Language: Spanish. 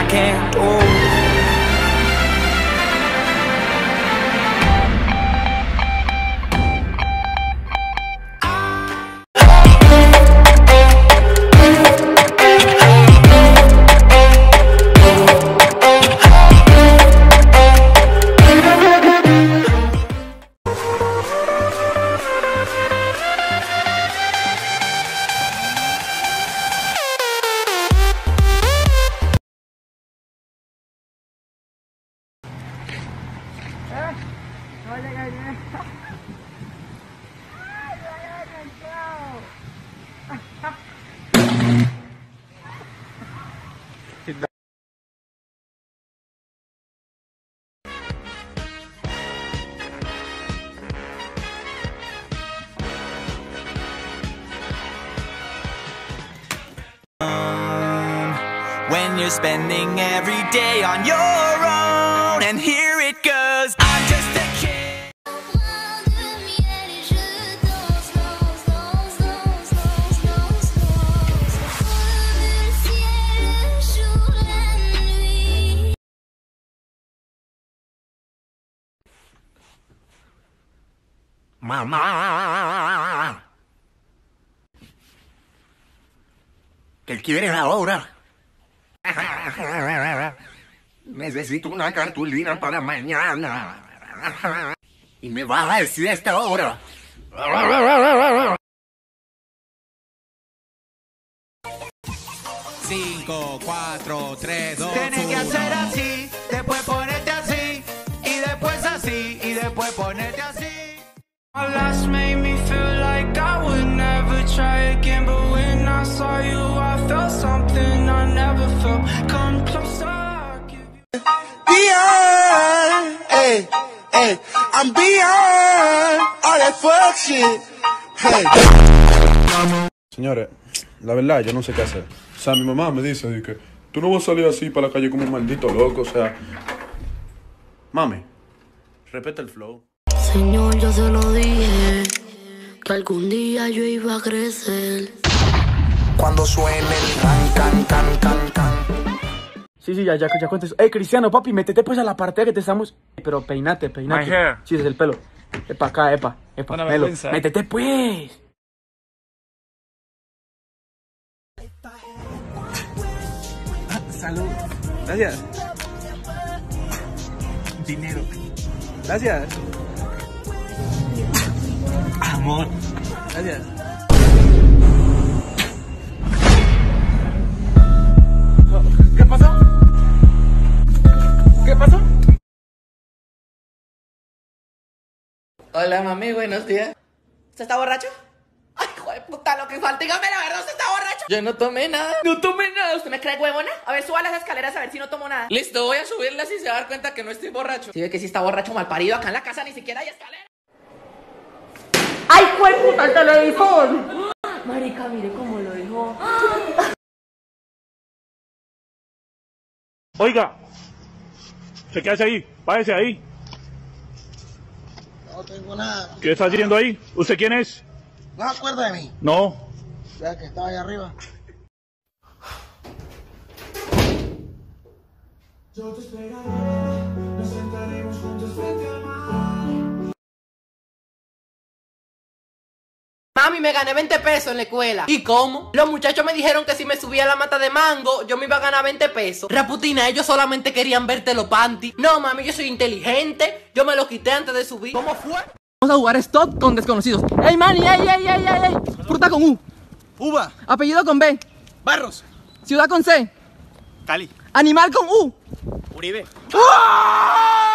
I can't. When you're spending every day on your own. And here Mamá. ¿Qué quieres ahora? Necesito una cartulina para mañana. Y me vas a decir esta hora. Cinco, cuatro, tres, dos, Tienes que hacer así, después ponerte así, y después así, y después ponerte made me feel like I would never try again. But when I saw you, I felt something I never felt. Come closer, I'll give you. beyond, hey, hey, I'm beyond all that fuck shit. Hey. Señores, la verdad, yo no sé qué hacer. O sea, mi mamá me dice de que tú no vas a salir así para la calle como un maldito loco. O sea, mami, respeta el flow. Señor, yo se lo dije que algún día yo iba a crecer. Cuando suene el can, can, can, can, can. Sí, sí, ya, ya, ya cuento eso. Ey, Cristiano, papi, métete pues a la parte que te estamos... Pero peinate, peinate. My hair. Sí, es el pelo. Epa, acá, epa, epa, Una vergüenza. Métete pues. Salud. Gracias. Dinero. Gracias. Amor. Gracias. ¿Qué pasó? ¿Qué pasó? Hola, mami, buenos días. ¿Usted está borracho? Ay, hijo de puta, lo que falta. Dígame la verdad, ¿usted está borracho? Yo no tomé nada. No tomé nada. ¿Usted me cree huevona? A ver, suba las escaleras a ver si no tomo nada. Listo, voy a subirlas y se va a dar cuenta que no estoy borracho. Si ve que sí está borracho mal parido, acá en la casa ni siquiera hay escalera. ¡Ay, cuál puta el televisor! Marica, mire cómo lo dijo. Oiga, se queda ahí, váyase ahí. No tengo nada. ¿Qué está haciendo ahí? ¿Usted quién es? ¿No se acuerda de mí? No. Ya que estaba ahí arriba. Mami, me gané 20 pesos en la escuela. ¿Y cómo? Los muchachos me dijeron que si me subía a la mata de mango, yo me iba a ganar 20 pesos. Raputina, ellos solamente querían verte los panty. No, mami, yo soy inteligente. Yo me lo quité antes de subir. ¿Cómo fue? Vamos a jugar stop con desconocidos. ¡Ey, Manny! ¡Ey, ey, ey, ey, ey! Fruta con U. Uva, Apellido con B. Barros, Ciudad con C. Cali, Animal con U. Uribe. ¡Ah!